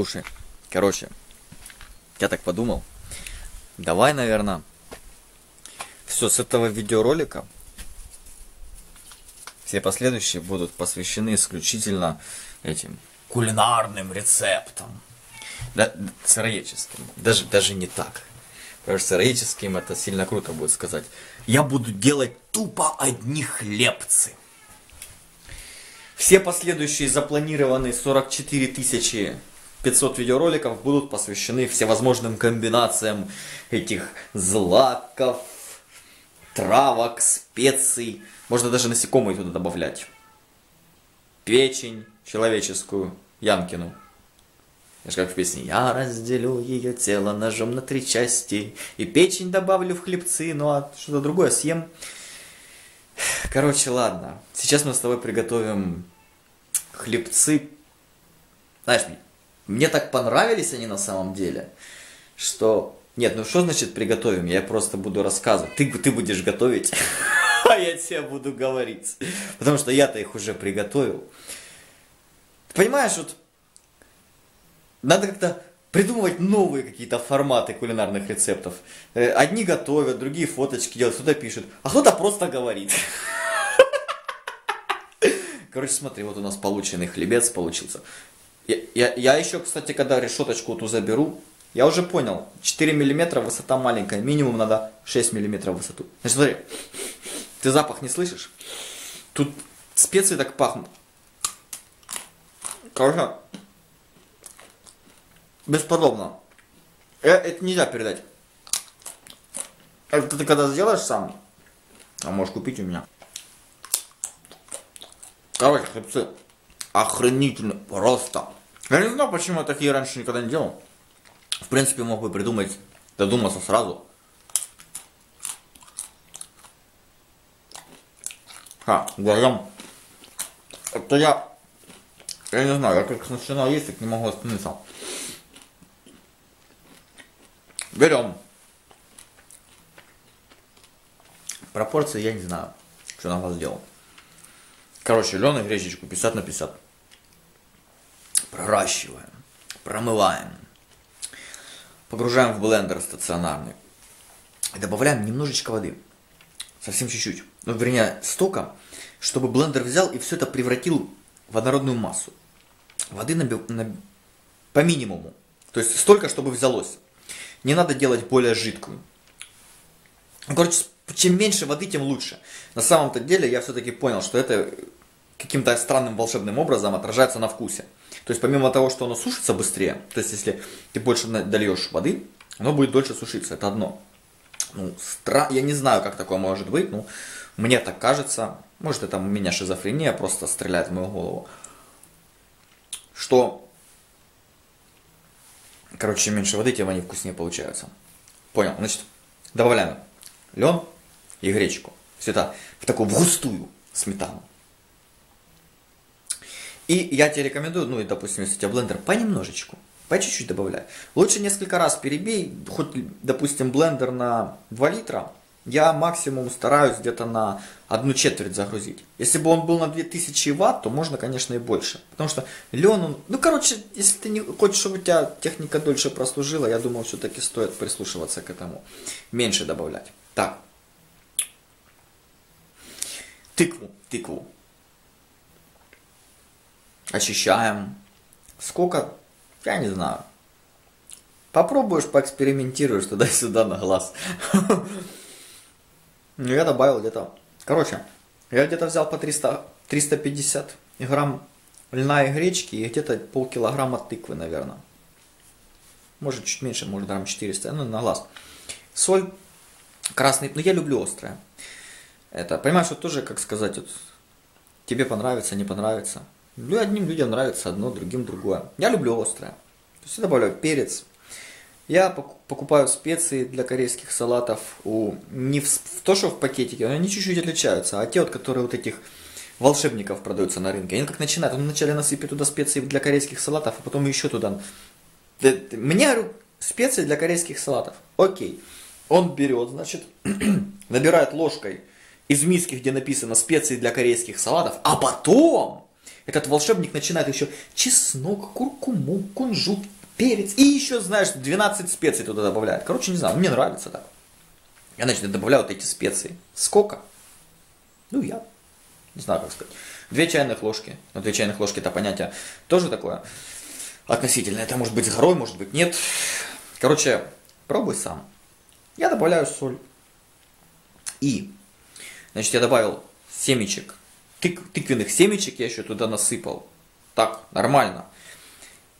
Слушай, короче, я так подумал. Давай, наверное, все с этого видеоролика. Все последующие будут посвящены исключительно этим кулинарным рецептам. Да, сыроедческим. Даже, даже не так. Потому что сыроедческим это сильно круто будет сказать. Я буду делать тупо одни хлебцы. Все последующие запланированные 44 тысячи 500 видеороликов будут посвящены всевозможным комбинациям этих злаков, травок, специй. Можно даже насекомые туда добавлять. Печень человеческую, Янкину. Знаешь, как в песне «Я разделю ее тело ножом на три части, и печень добавлю в хлебцы, ну а что-то другое съем». Короче, ладно. Сейчас мы с тобой приготовим хлебцы. Знаешь, мне так понравились они на самом деле, что... Нет, ну что значит приготовим? Я просто буду рассказывать. Ты, ты будешь готовить, а я тебе буду говорить. Потому что я-то их уже приготовил. Понимаешь, вот надо как-то придумывать новые какие-то форматы кулинарных рецептов. Э, одни готовят, другие фоточки делают, кто-то пишет, а кто-то просто говорит. Короче, смотри, вот у нас полученный хлебец получился. Я, я, я еще, кстати, когда решеточку эту заберу, я уже понял, 4 миллиметра высота маленькая, минимум надо 6 миллиметров высоту. Значит, смотри, ты запах не слышишь? Тут специи так пахнут. Короче, бесподобно. Э, это нельзя передать. Это ты когда сделаешь сам, а можешь купить у меня. Короче, хлебцы, охренительно, просто. Я не знаю, почему я такие раньше никогда не делал. В принципе, мог бы придумать, додуматься сразу. Ха, вдвоем. Это я, я не знаю, я как начинал есть, так не могу остановиться. Берем. Пропорции я не знаю, что на вас сделал. Короче, лен и гречечку 50 на 50 проращиваем, промываем, погружаем в блендер стационарный добавляем немножечко воды, совсем чуть-чуть, ну, вернее, столько, чтобы блендер взял и все это превратил в однородную массу. Воды на, на, по минимуму, то есть столько, чтобы взялось. Не надо делать более жидкую. Ну, короче, чем меньше воды, тем лучше. На самом-то деле я все-таки понял, что это каким-то странным волшебным образом отражается на вкусе. То есть помимо того, что оно сушится быстрее, то есть если ты больше дольешь воды, оно будет дольше сушиться. Это одно. Ну, стра... Я не знаю, как такое может быть, но мне так кажется. Может, это у меня шизофрения просто стреляет в мою голову. Что, короче, чем меньше воды, тем они вкуснее получаются. Понял. Значит, добавляем лен и гречку. Все это в такую в густую сметану. И я тебе рекомендую, ну и допустим, если у тебя блендер, понемножечку, по чуть-чуть добавляй. Лучше несколько раз перебей, хоть, допустим, блендер на 2 литра, я максимум стараюсь где-то на одну четверть загрузить. Если бы он был на 2000 ватт, то можно, конечно, и больше. Потому что лен, он... Ну, короче, если ты не хочешь, чтобы у тебя техника дольше прослужила, я думаю, все-таки стоит прислушиваться к этому. Меньше добавлять. Так. Тыкву, тыкву очищаем. Сколько? Я не знаю. Попробуешь, поэкспериментируешь туда-сюда на глаз. Ну, я добавил где-то... Короче, я где-то взял по 300, 350 грамм льна и гречки и где-то полкилограмма тыквы, наверное. Может, чуть меньше, может, грамм 400, ну, на глаз. Соль, красный, ну, я люблю острое. Это, понимаешь, вот тоже, как сказать, вот, тебе понравится, не понравится. Ну, одним людям нравится одно, другим другое. Я люблю острое. То есть я добавляю перец. Я покупаю специи для корейских салатов у не в, в то, что в пакетике, они чуть-чуть отличаются, а те вот, которые вот этих волшебников продаются на рынке. Они как начинают, он вначале насыпет туда специи для корейских салатов, а потом еще туда. Мне специи для корейских салатов. Окей. Он берет, значит, набирает ложкой из миски, где написано специи для корейских салатов, а потом Этот волшебник начинает еще чеснок, куркуму, кунжут, перец и еще, знаешь, 12 специй туда добавляет. Короче, не знаю, мне нравится так. Я, значит, добавляю вот эти специи. Сколько? Ну, я не знаю, как сказать. Две чайных ложки. Ну, две чайных ложки это понятие тоже такое относительное. Это может быть горой, может быть нет. Короче, пробуй сам. Я добавляю соль. И, значит, я добавил семечек. Тык, тыквенных семечек я еще туда насыпал. Так, нормально.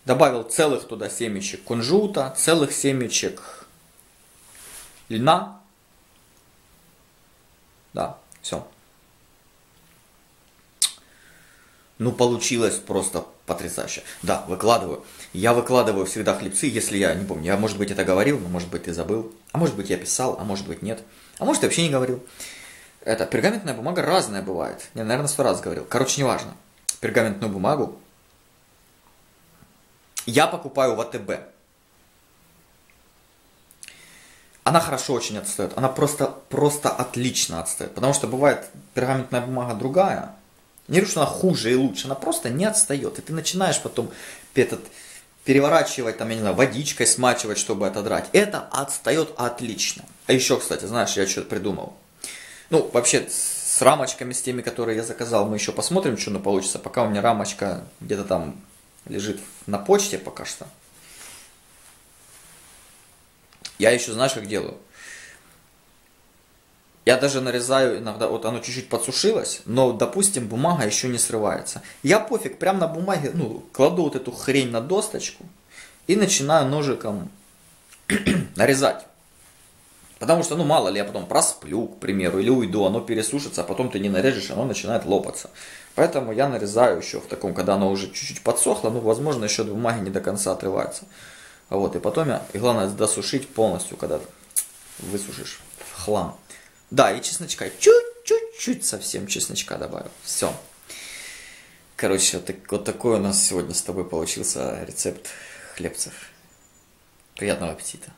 Добавил целых туда семечек кунжута, целых семечек льна. Да, все. Ну, получилось просто потрясающе. Да, выкладываю. Я выкладываю всегда хлебцы, если я не помню. Я, может быть, это говорил, но, может быть, ты забыл. А может быть, я писал, а может быть, нет. А может, я вообще не говорил. Это, пергаментная бумага разная бывает. Я, наверное, сто раз говорил. Короче, неважно. Пергаментную бумагу я покупаю в АТБ. Она хорошо очень отстает. Она просто, просто отлично отстает. Потому что бывает пергаментная бумага другая, не говорю, что она хуже и лучше, она просто не отстает. И ты начинаешь потом этот, переворачивать, там, я не знаю, водичкой смачивать, чтобы отодрать. Это отстает отлично. А еще, кстати, знаешь, я что-то придумал. Ну, вообще, с рамочками, с теми, которые я заказал, мы еще посмотрим, что на получится. Пока у меня рамочка где-то там лежит на почте пока что. Я еще, знаешь, как делаю? Я даже нарезаю иногда, вот оно чуть-чуть подсушилось, но, допустим, бумага еще не срывается. Я пофиг, прям на бумаге, ну, кладу вот эту хрень на досточку и начинаю ножиком нарезать. Потому что, ну, мало ли, я потом просплю, к примеру, или уйду, оно пересушится, а потом ты не нарежешь, оно начинает лопаться. Поэтому я нарезаю еще в таком, когда оно уже чуть-чуть подсохло, ну, возможно, еще бумаги не до конца отрывается. Вот, и потом я, и главное, досушить полностью, когда высушишь в хлам. Да, и чесночка. Чуть-чуть-чуть совсем чесночка добавил. Все. Короче, вот, вот такой у нас сегодня с тобой получился рецепт хлебцев. Приятного аппетита.